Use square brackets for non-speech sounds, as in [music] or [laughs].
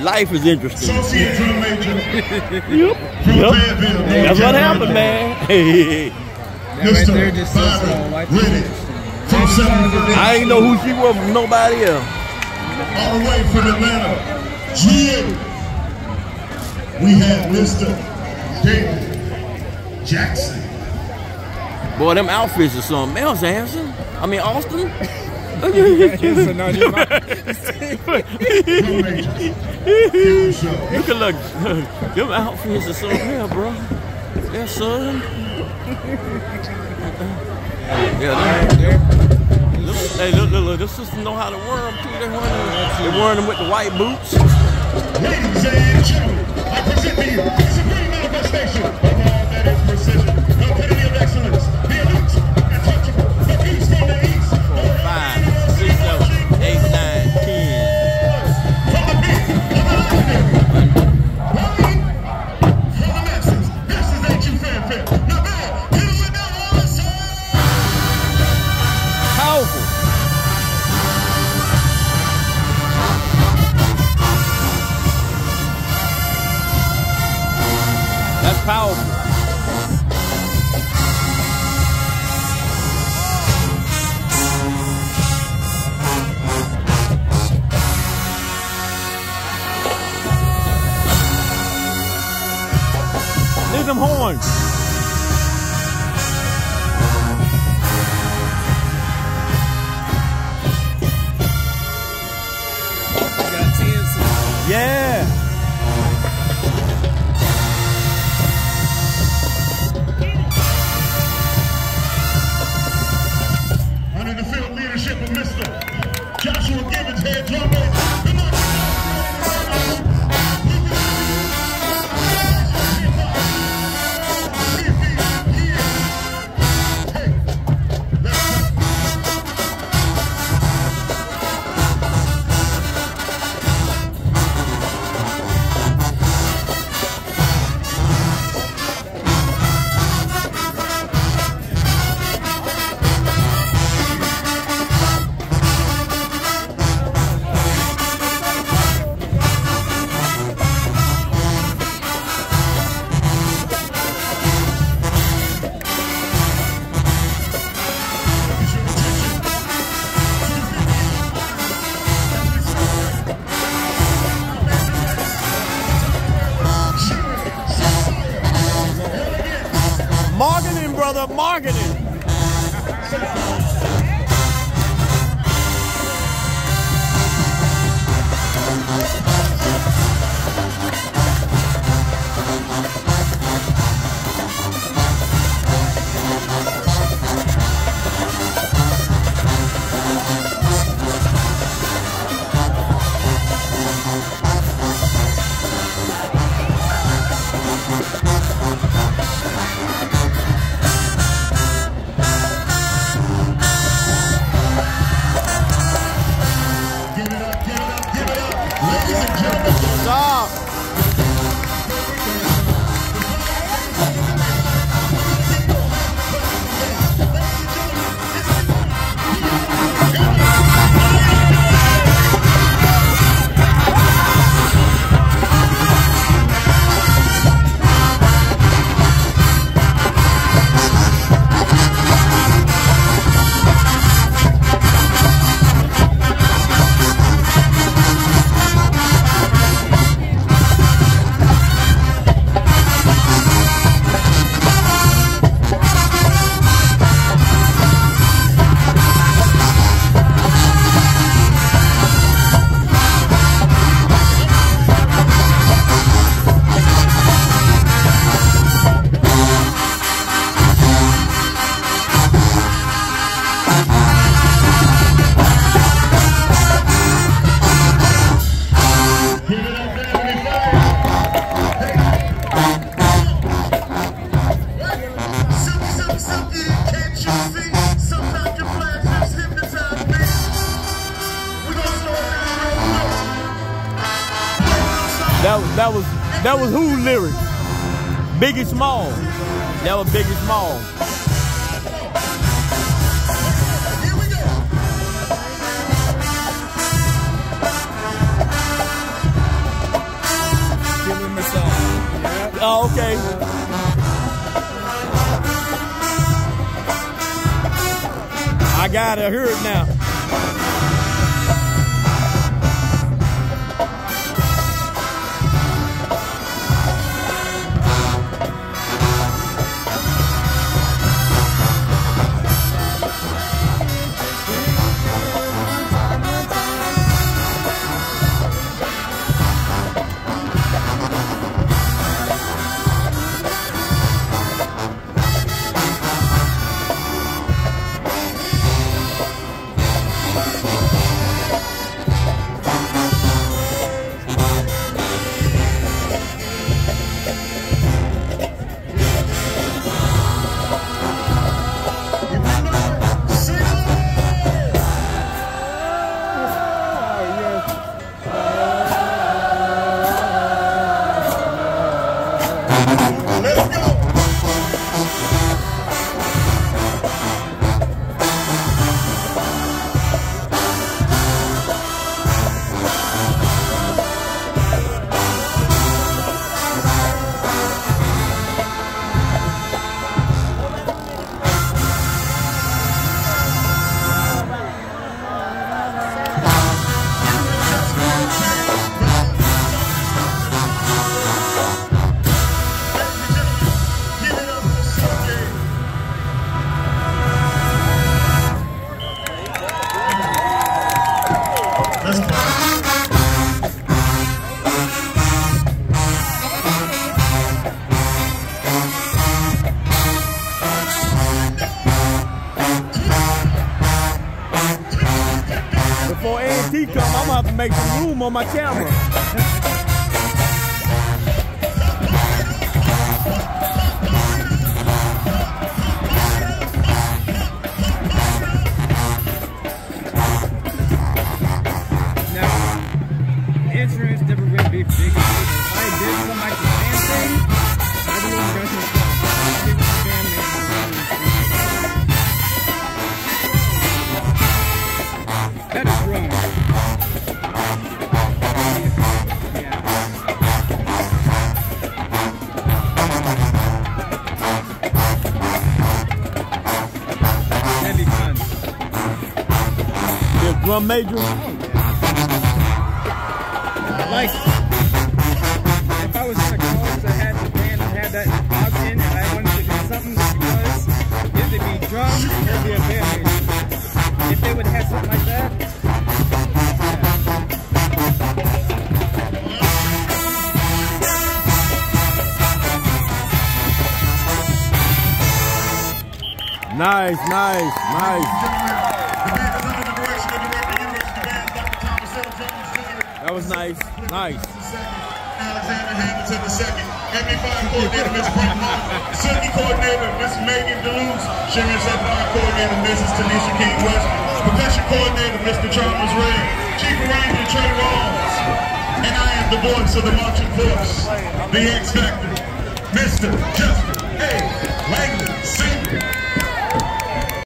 Life is interesting. Associate drum major [laughs] Yep. from Yep. Fayetteville, North That's what Carolina. happened, man. Hey, Mr. there just says, uh, Byron white Riddick from Southern I ain't know who she was from nobody else. all the way from Atlanta. GA. We have Mr. David Jackson. Boy, them outfits are something else, Anderson. I mean, Austin. [laughs] So. You can look. Them outfits are something else, bro. Yes, son. Yeah, them, look, hey, look, look, look. This sister know how to wear them too. They wearing them, they wearing them with the white boots. Ladies and gentlemen, I present to you Look Marketing, that was that was who lyrics. Biggie Small. That was Biggie Small. Oh, okay. I gotta hear it now. Make room on my camera. Drum major. Like, if I was in a college that had the band that had that option and I wanted to do something that was, it'd be drums, it'd be a band major. If they would have something like that, Nice, nice, nice. That was nice, nice. Alexander Hamilton II, MB5 coordinator, Ms. Brent Silky coordinator, Ms. Megan DeLuz, Sirius F5 coordinator, Mrs. Tanisha King West, percussion coordinator, Mr. Chalmers Ray, chief arranger, Trey Rawls, and I am the voice of the marching force, the X Factor, Mr. Justin A. Langley, Sr.